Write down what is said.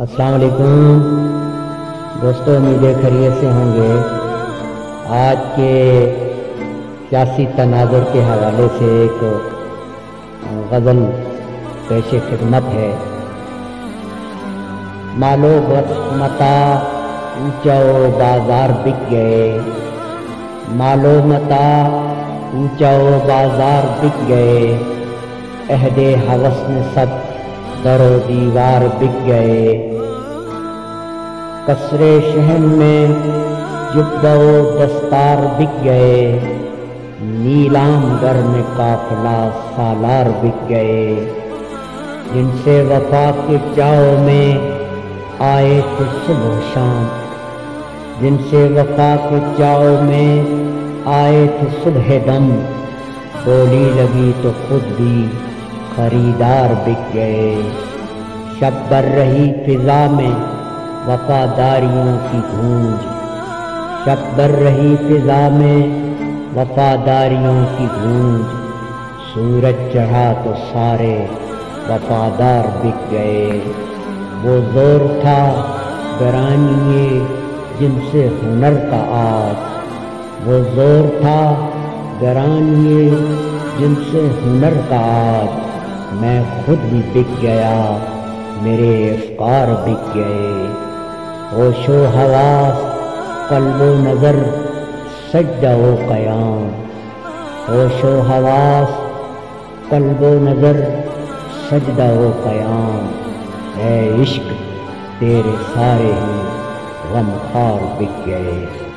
अस्सलाम वालेकुम दोस्तों, उम्मीदें खरीय से होंगे। आज के सियासी तनाजुर के हवाले से एक गज़ल पेश खिदमत है। मालो मता ऊँचा बाज़ार बिक गए। मालो मता ऊँचा बाज़ार बिक गए। अहदे हवस में सब दरो दीवार बिक गए। कसरे शहन में जुब्बो दस्तार बिक गए। नीलाम गर में काफला सालार बिक गए। जिनसे वफा के चाव में आए थे सुबह शाम। जिनसे वफा के चाव में आए थे सुबह दम। बोली लगी तो खुद भी खरीदार बिक गए। शब बर रही फिजा में वफादारियों की गूंज। शब बर रही फिजा में वफादारियों की गूंज। सूरज चढ़ा तो सारे वफादार बिक गए। वो ज़ोर था गरानिए जिनसे हुनर का आज। वो ज़ोर था गरानिए जिनसे हुनर का आज। मैं खुद भी बिक गया, मेरे अफकार बिक गए। होशो हवास कल्बो नज़र, सजदा हो कयाम। होशो हवास कल्बो नज़र, सजदा हो कयाम। है इश्क तेरे सारे ही, गमखार बिक गए।